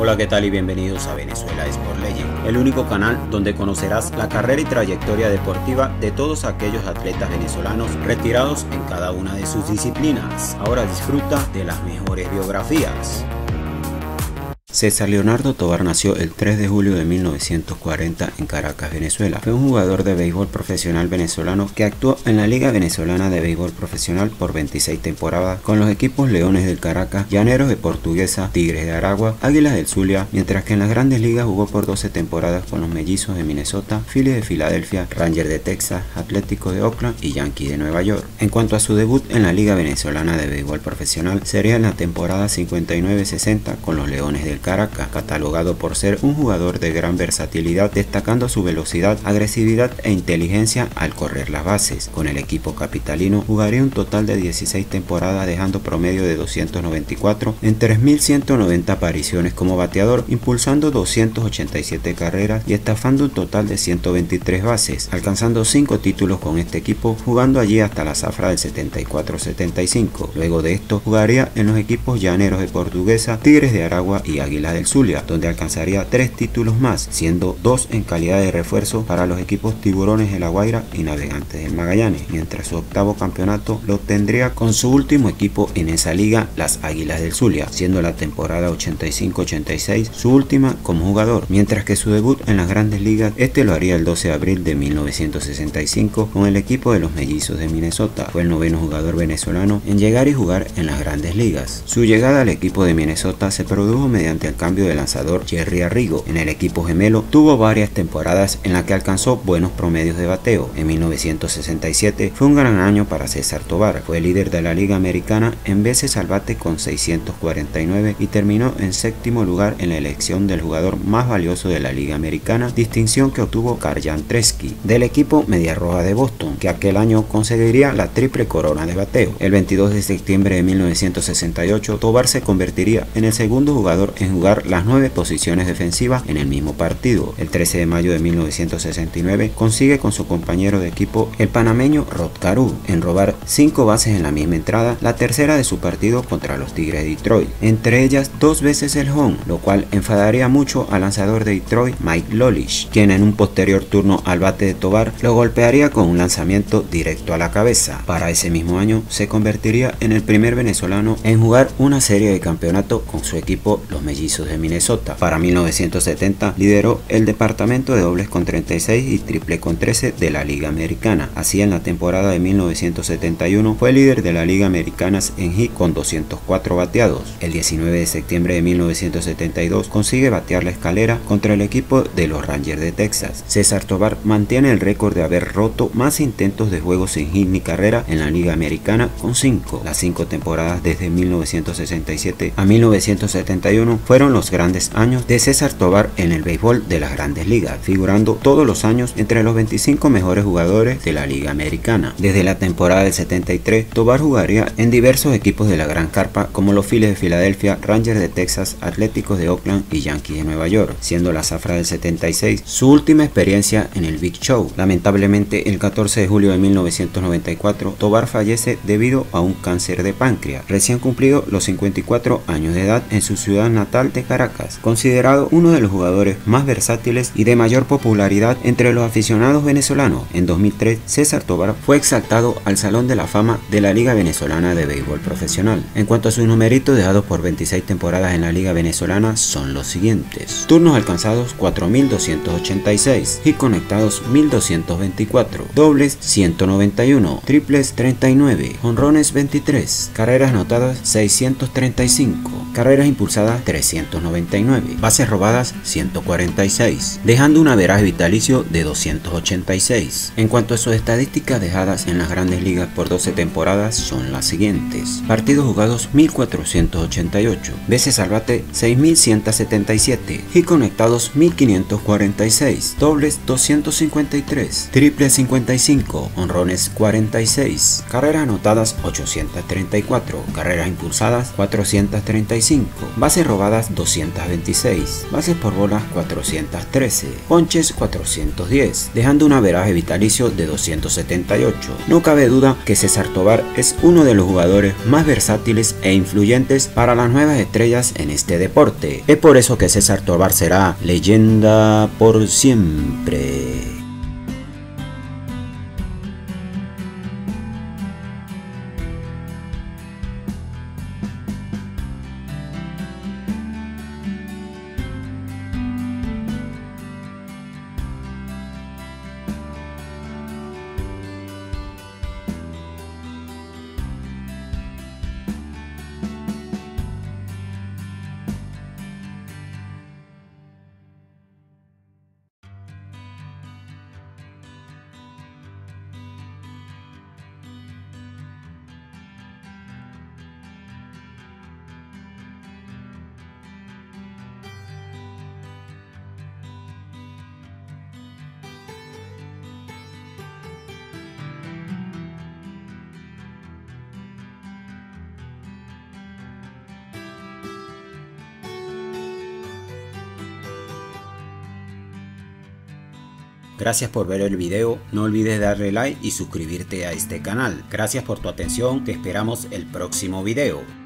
Hola, ¿qué tal y bienvenidos a Venezuela Sport Legend, el único canal donde conocerás la carrera y trayectoria deportiva de todos aquellos atletas venezolanos retirados en cada una de sus disciplinas. Ahora disfruta de las mejores biografías. César Leonardo Tobar nació el 3 de julio de 1940 en Caracas, Venezuela. Fue un jugador de béisbol profesional venezolano que actuó en la Liga Venezolana de Béisbol Profesional por 26 temporadas con los equipos Leones del Caracas, Llaneros de Portuguesa, Tigres de Aragua, Águilas del Zulia, mientras que en las grandes ligas jugó por 12 temporadas con los Mellizos de Minnesota, Phillies de Filadelfia, Rangers de Texas, Atlético de Oakland y Yankees de Nueva York. En cuanto a su debut en la Liga Venezolana de Béisbol Profesional, sería en la temporada 59-60 con los Leones del Caracas Caracas, catalogado por ser un jugador de gran versatilidad, destacando su velocidad, agresividad e inteligencia al correr las bases. Con el equipo capitalino jugaría un total de 16 temporadas dejando promedio de 294 en 3.190 apariciones como bateador, impulsando 287 carreras y estafando un total de 123 bases, alcanzando 5 títulos con este equipo, jugando allí hasta la zafra del 74-75. Luego de esto jugaría en los equipos llaneros de Portuguesa, Tigres de Aragua y Águila del Zulia, donde alcanzaría tres títulos más, siendo dos en calidad de refuerzo para los equipos Tiburones de La Guaira y Navegantes del Magallanes, mientras su octavo campeonato lo obtendría con su último equipo en esa liga, las Águilas del Zulia, siendo la temporada 85-86 su última como jugador, mientras que su debut en las grandes ligas este lo haría el 12 de abril de 1965 con el equipo de los Mellizos de Minnesota. Fue el noveno jugador venezolano en llegar y jugar en las grandes ligas. Su llegada al equipo de Minnesota se produjo mediante el cambio de lanzador Jerry Arrigo. En el equipo gemelo tuvo varias temporadas en las que alcanzó buenos promedios de bateo. En 1967 fue un gran año para César Tobar. Fue líder de la Liga Americana en veces al bate con 649 y terminó en séptimo lugar en la elección del jugador más valioso de la Liga Americana, distinción que obtuvo Karjan Tresky del equipo Media Roja de Boston, que aquel año conseguiría la triple corona de bateo. El 22 de septiembre de 1968, Tobar se convertiría en el segundo jugador en jugar las nueve posiciones defensivas en el mismo partido. El 13 de mayo de 1969 consigue con su compañero de equipo el panameño Rod Caru en robar cinco bases en la misma entrada, la tercera de su partido contra los Tigres de Detroit, entre ellas dos veces el home, lo cual enfadaría mucho al lanzador de Detroit Mike Lolish, quien en un posterior turno al bate de Tobar lo golpearía con un lanzamiento directo a la cabeza. Para ese mismo año se convertiría en el primer venezolano en jugar una serie de campeonato con su equipo los Mellizos de Minnesota. Para 1970 lideró el departamento de dobles con 36 y triple con 13 de la Liga Americana. Así en la temporada de 1971 fue líder de la Liga Americana en hit con 204 bateados. El 19 de septiembre de 1972 consigue batear la escalera contra el equipo de los Rangers de Texas. César Tobar mantiene el récord de haber roto más intentos de juegos sin hit ni carrera en la Liga Americana con 5. Las 5 temporadas desde 1967 a 1971 fue fueron los grandes años de César Tobar en el béisbol de las grandes ligas, figurando todos los años entre los 25 mejores jugadores de la Liga Americana. Desde la temporada del 73, Tobar jugaría en diversos equipos de la Gran Carpa como los Phillies de Filadelfia, Rangers de Texas, Atléticos de Oakland y Yankees de Nueva York, siendo la zafra del 76 su última experiencia en el Big Show. Lamentablemente, el 14 de julio de 1994, Tobar fallece debido a un cáncer de páncreas, recién cumplido los 54 años de edad en su ciudad natal de Caracas, considerado uno de los jugadores más versátiles y de mayor popularidad entre los aficionados venezolanos. En 2003, César Tobar fue exaltado al Salón de la Fama de la Liga Venezolana de Béisbol Profesional. En cuanto a sus numeritos dejados por 26 temporadas en la Liga Venezolana son los siguientes. Turnos alcanzados 4.286 y conectados 1.224, dobles 191, triples 39, honrones 23, carreras anotadas 635, carreras impulsadas 300. 199, bases robadas 146, dejando un averaje vitalicio de 286. En cuanto a sus estadísticas dejadas en las grandes ligas por 12 temporadas son las siguientes. Partidos jugados 1488, veces al bate 6177 y conectados 1546, dobles 253, triples 55, honrones 46, carreras anotadas 834, carreras impulsadas 435 45, bases robadas 226, bases por bolas 413, ponches 410, dejando un averaje vitalicio de 278. No cabe duda que César Tobar es uno de los jugadores más versátiles e influyentes para las nuevas estrellas en este deporte. Es por eso que César Tobar será leyenda por siempre. Gracias por ver el video, no olvides darle like y suscribirte a este canal. Gracias por tu atención, te esperamos el próximo video.